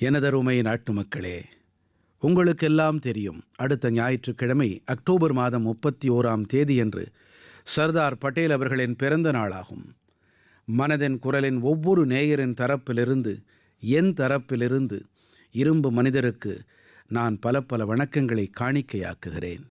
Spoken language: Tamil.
எனதருமை நாட்டுமக்களே உங்களுக்கெல்லாம் தெரியும் அடுத்த ஞாயிற்றுக்கிழமை அக்டோபர் மாதம் 31ஆம் தேதியன்று சர்தார் படேல் அவர்களின் பிறந்த நாளாகும். மனதின் குரலின் ஒவ்வொரு நேயரின் தரப்பிலிருந்து என் தரப்பிலிருந்து இரும்பு மனிதருக்கு நான் பல பல வணக்கங்களை காணிக்கையாக்குகிறேன்.